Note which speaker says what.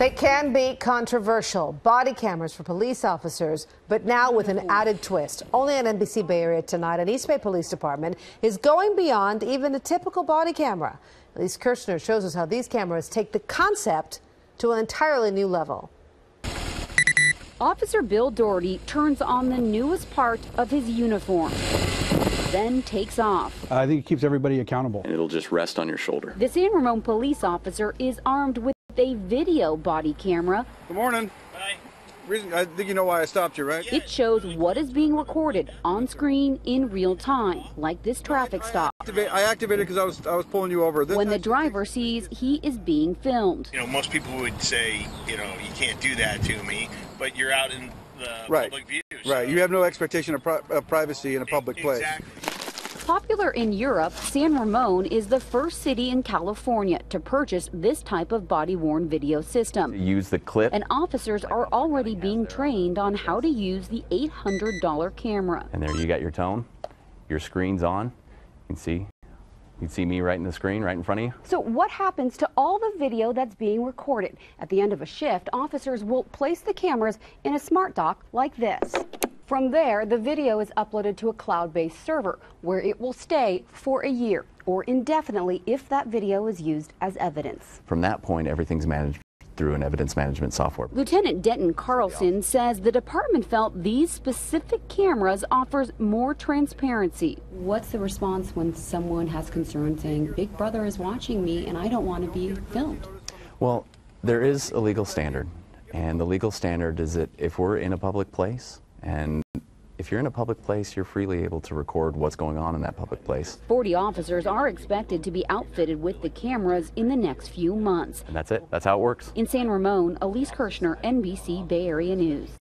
Speaker 1: They can be controversial. Body cameras for police officers, but now with an added twist. Only on NBC Bay Area tonight, an East Bay Police Department is going beyond even a typical body camera. Elyce Kirchner shows us how these cameras take the concept to an entirely new level.
Speaker 2: Officer Bill Doherty turns on the newest part of his uniform, then takes off.
Speaker 3: I think it keeps everybody accountable.
Speaker 4: and it'll just rest on your shoulder.
Speaker 2: The San Ramon police officer is armed with a video body camera.
Speaker 5: Good morning. Reason, I think you know why I stopped you, right?
Speaker 2: It shows what is being recorded on screen in real time, like this traffic stop.
Speaker 5: Activate, I activated because I was I was pulling you over. This,
Speaker 2: When the driver sees he is being filmed.
Speaker 6: You know, most people would say, you know, you can't do that to me, but you're out in the
Speaker 5: right,
Speaker 6: public view.
Speaker 5: right. You have no expectation of, pri- of privacy in a public place.
Speaker 2: Popular in Europe, San Ramon is the first city in California to purchase this type of body worn video system.
Speaker 4: Use the clip,
Speaker 2: And officers are already being trained on how to use the $800 camera.
Speaker 4: and there you got your tone. Your screen's on. You can see. You can see me right in the screen, right in front of you.
Speaker 2: So, what happens to all the video that's being recorded? At the end of a shift, officers will place the cameras in a smart dock like this. From there, the video is uploaded to a cloud based server where it will stay for a year or indefinitely if that video is used as evidence.
Speaker 4: From that point, everything's managed through an evidence management software.
Speaker 2: Lieutenant Denton Carlson says the department felt these specific cameras offers more transparency. What's the response when someone has concerns saying, Big Brother is watching me and I don't want to be filmed?
Speaker 4: Well, there is a legal standard, and the legal standard is that if we're in a public place, and if you're in a public place, you're freely able to record what's going on in that public place.
Speaker 2: 40 officers are expected to be outfitted with the cameras in the next few months.
Speaker 4: And that's it. That's how it works.
Speaker 2: In San Ramon, Elyce Kirchner, NBC Bay Area News.